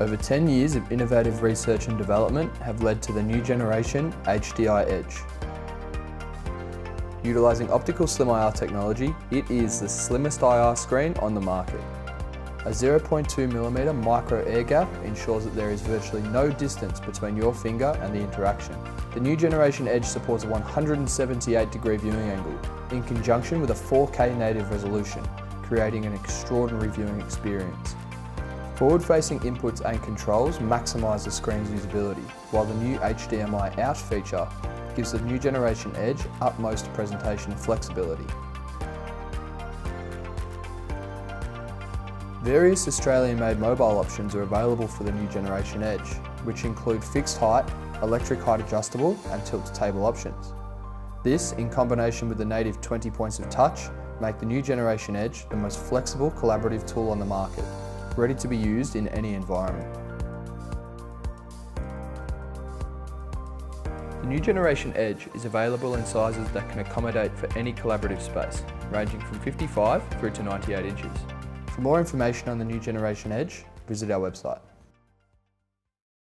Over 10 years of innovative research and development have led to the new generation HDI Edge. Utilising optical slim IR technology, it is the slimmest IR screen on the market. A 0.2mm micro air gap ensures that there is virtually no distance between your finger and the interaction. The new generation Edge supports a 178 degree viewing angle in conjunction with a 4K native resolution, creating an extraordinary viewing experience. Forward-facing inputs and controls maximise the screen's usability, while the new HDMI out feature gives the new generation Edge utmost presentation flexibility. Various Australian-made mobile options are available for the new generation Edge, which include fixed height, electric height adjustable and tilt table options. This, in combination with the native 20 points of touch, make the new generation Edge the most flexible collaborative tool on the market, ready to be used in any environment. The new generation Edge is available in sizes that can accommodate for any collaborative space, ranging from 55 through to 98 inches. For more information on the new generation Edge, visit our website.